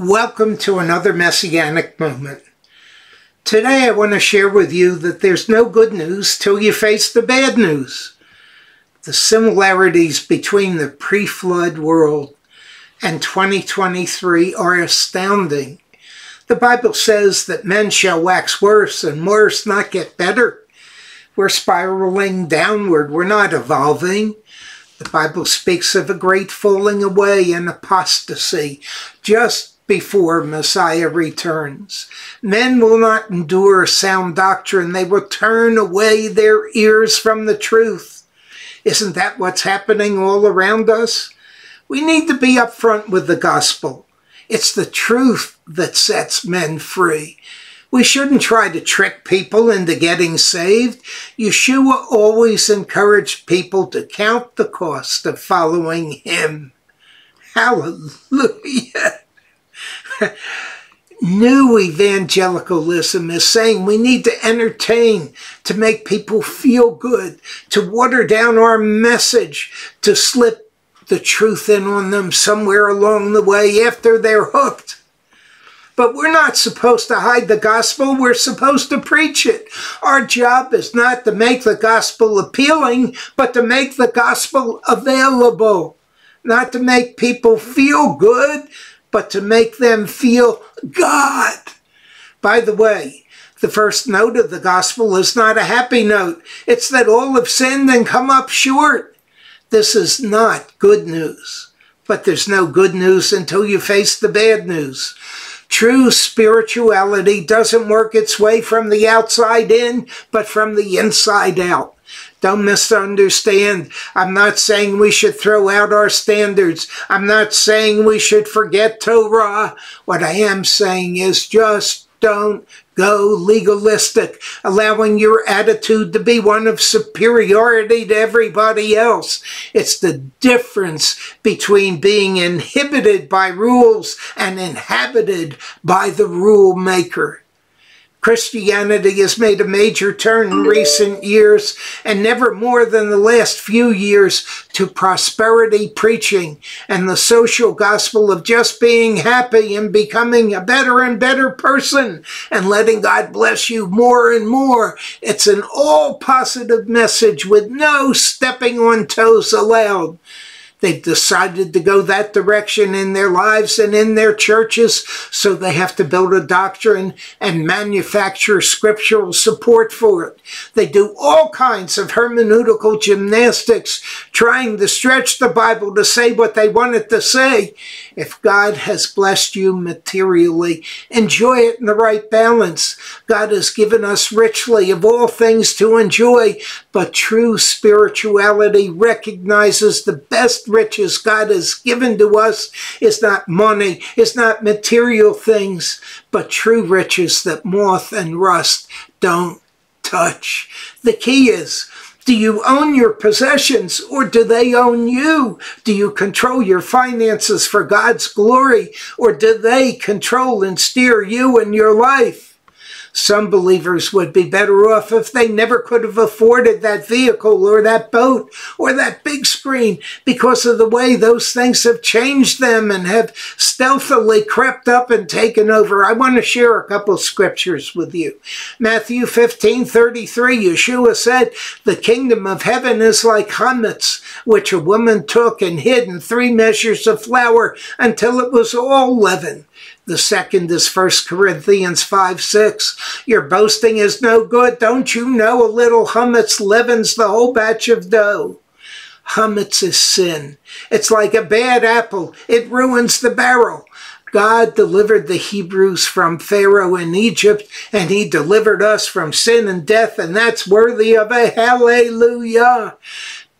Welcome to another Messianic Moment. Today I want to share with you that there's no good news till you face the bad news. The similarities between the pre-flood world and 2023 are astounding. The Bible says that men shall wax worse and worse, not get better. We're spiraling downward. We're not evolving. The Bible speaks of a great falling away and apostasy. Just before Messiah returns. Men will not endure sound doctrine. They will turn away their ears from the truth. Isn't that what's happening all around us? We need to be upfront with the gospel. It's the truth that sets men free. We shouldn't try to trick people into getting saved. Yeshua always encouraged people to count the cost of following him. Hallelujah. New evangelicalism is saying we need to entertain, to make people feel good, to water down our message, to slip the truth in on them somewhere along the way after they're hooked. But we're not supposed to hide the gospel, we're supposed to preach it. Our job is not to make the gospel appealing, but to make the gospel available. Not to make people feel good, but to make them feel God. By the way, the first note of the gospel is not a happy note. It's that all have sinned and come up short. This is not good news. But there's no good news until you face the bad news. True spirituality doesn't work its way from the outside in, but from the inside out. Don't misunderstand. I'm not saying we should throw out our standards. I'm not saying we should forget Torah. What I am saying is just don't go legalistic, allowing your attitude to be one of superiority to everybody else. It's the difference between being inhibited by rules and inhabited by the rule maker. Christianity has made a major turn in recent years, and never more than the last few years, to prosperity preaching and the social gospel of just being happy and becoming a better and better person and letting God bless you more and more. It's an all positive message with no stepping on toes allowed. They've decided to go that direction in their lives and in their churches, so they have to build a doctrine and manufacture scriptural support for it. They do all kinds of hermeneutical gymnastics, trying to stretch the Bible to say what they want it to say. If God has blessed you materially, enjoy it in the right balance. God has given us richly of all things to enjoy, but true spirituality recognizes the best riches God has given to us is not money, is not material things, but true riches that moth and rust don't touch. The key is, do you own your possessions or do they own you? Do you control your finances for God's glory or do they control and steer you and your life? Some believers would be better off if they never could have afforded that vehicle or that boat or that big screen because of the way those things have changed them and have stealthily crept up and taken over. I want to share a couple scriptures with you. Matthew 15, 33, Yeshua said, The kingdom of heaven is like chametz, which a woman took and hid in three measures of flour until it was all leavened. The second is 1 Corinthians 5 6. Your boasting is no good. Don't you know a little chametz leavens the whole batch of dough? Chametz is sin. It's like a bad apple, it ruins the barrel. God delivered the Hebrews from Pharaoh in Egypt, and he delivered us from sin and death, and that's worthy of a hallelujah.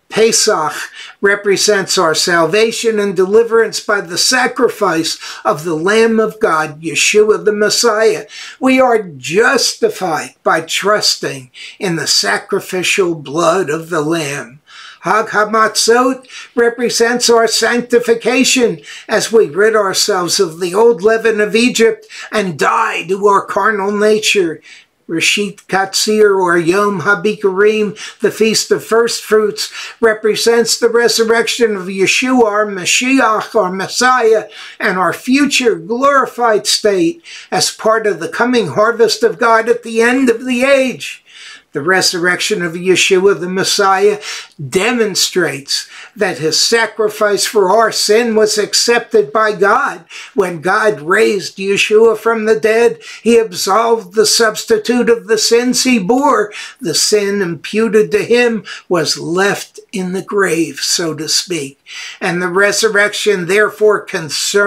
Pesach represents our salvation and deliverance by the sacrifice of the Lamb of God, Yeshua the Messiah. We are justified by trusting in the sacrificial blood of the Lamb. Hag Hamatzot represents our sanctification as we rid ourselves of the old leaven of Egypt and die to our carnal nature. Rishit Katzir or Yom HaBikurim, the Feast of First Fruits, represents the resurrection of Yeshua, our Mashiach, our Messiah, and our future glorified state as part of the coming harvest of God at the end of the age. The resurrection of Yeshua, the Messiah, demonstrates that his sacrifice for our sin was accepted by God. When God raised Yeshua from the dead, he absolved the substitute of the sins he bore. The sin imputed to him was left in the grave, so to speak. And the resurrection therefore confirms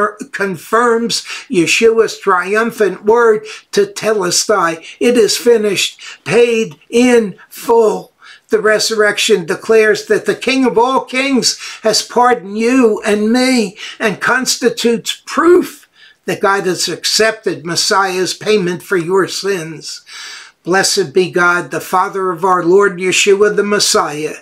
Yeshua's triumphant word Tetelestai, it is finished, paid in full. The resurrection declares that the King of all kings has pardoned you and me and constitutes proof that God has accepted Messiah's payment for your sins. Blessed be God, the Father of our Lord Yeshua the Messiah,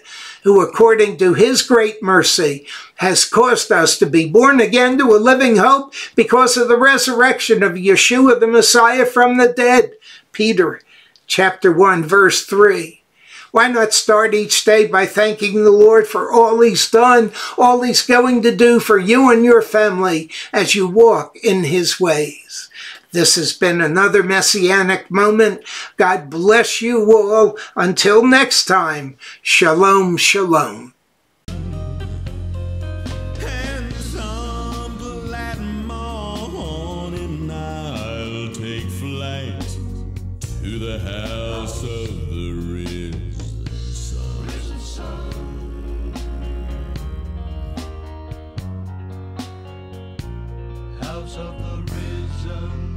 who according to his great mercy has caused us to be born again to a living hope because of the resurrection of Yeshua the Messiah from the dead. Peter chapter 1 verse 3. Why not start each day by thanking the Lord for all He's done, all He's going to do for you and your family as you walk in His ways? This has been another messianic moment. God bless you all. Until next time, shalom, shalom. House of the risen son. House of the risen